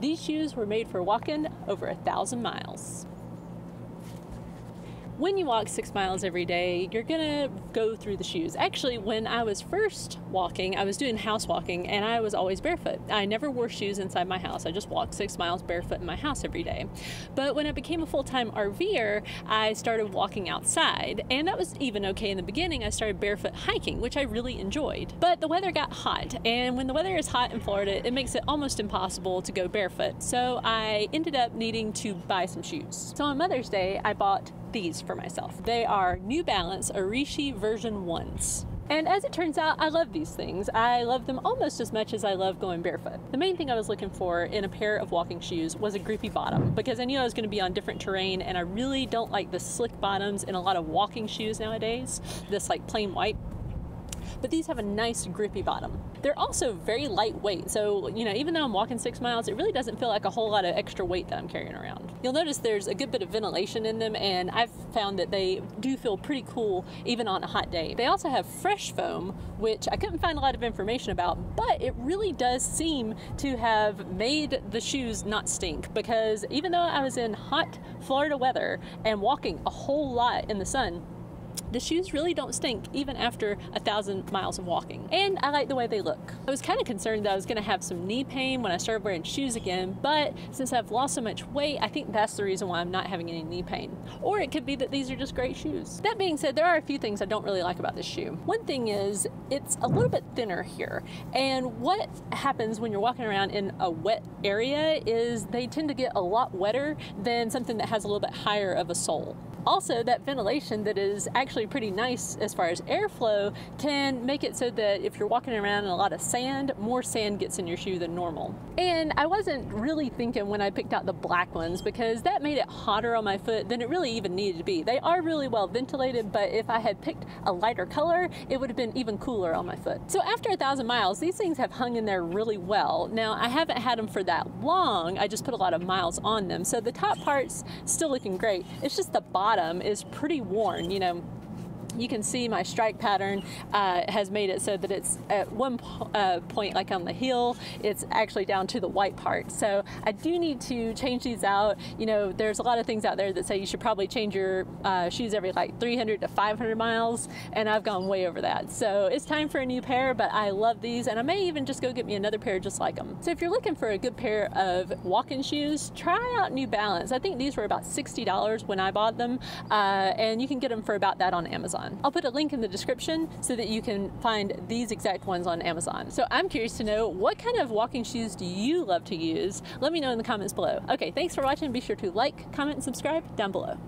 These shoes were made for walking over a thousand miles when you walk six miles every day, you're gonna go through the shoes. Actually, when I was first walking, I was doing house walking and I was always barefoot. I never wore shoes inside my house. I just walked six miles barefoot in my house every day. But when I became a full time RVer, I started walking outside, and that was even okay in the beginning. I started barefoot hiking, which I really enjoyed. But the weather got hot, and when the weather is hot in Florida, it makes it almost impossible to go barefoot. So I ended up needing to buy some shoes. So on Mother's Day, I bought these for myself. They are New Balance Arishi version 1s. And as it turns out, I love these things. I love them almost as much as I love going barefoot. The main thing I was looking for in a pair of walking shoes was a grippy bottom because I knew I was going to be on different terrain and I really don't like the slick bottoms in a lot of walking shoes nowadays. This like plain white but these have a nice grippy bottom. They're also very lightweight, so you know, even though I'm walking six miles, it really doesn't feel like a whole lot of extra weight that I'm carrying around. You'll notice there's a good bit of ventilation in them, and I've found that they do feel pretty cool even on a hot day. They also have fresh foam, which I couldn't find a lot of information about, but it really does seem to have made the shoes not stink because even though I was in hot Florida weather and walking a whole lot in the sun, the shoes really don't stink even after a thousand miles of walking. And I like the way they look. I was kind of concerned that I was going to have some knee pain when I started wearing shoes again, but since I've lost so much weight, I think that's the reason why I'm not having any knee pain. Or it could be that these are just great shoes. That being said, there are a few things I don't really like about this shoe. One thing is it's a little bit thinner here. And what happens when you're walking around in a wet area is they tend to get a lot wetter than something that has a little bit higher of a sole. Also, that ventilation that is actually pretty nice as far as airflow can make it so that if you're walking around in a lot of sand, more sand gets in your shoe than normal. And I wasn't really thinking when I picked out the black ones because that made it hotter on my foot than it really even needed to be. They are really well ventilated, but if I had picked a lighter color, it would have been even cooler on my foot. So after a thousand miles, these things have hung in there really well. Now, I haven't had them for that long. I just put a lot of miles on them. So the top part's still looking great. It's just the bottom bottom is pretty worn. You know, you can see my strike pattern uh, has made it so that it's at one po uh, point like on the heel it's actually down to the white part. So I do need to change these out. You know there's a lot of things out there that say you should probably change your uh, shoes every like 300 to 500 miles and I've gone way over that. So it's time for a new pair but I love these and I may even just go get me another pair just like them so if you're looking for a good pair of walking shoes try out New Balance. I think these were about $60 when I bought them uh, and you can get them for about that on Amazon Amazon. I'll put a link in the description so that you can find these exact ones on Amazon. So I'm curious to know what kind of walking shoes do you love to use? Let me know in the comments below. Okay, thanks for watching. Be sure to like, comment, and subscribe down below.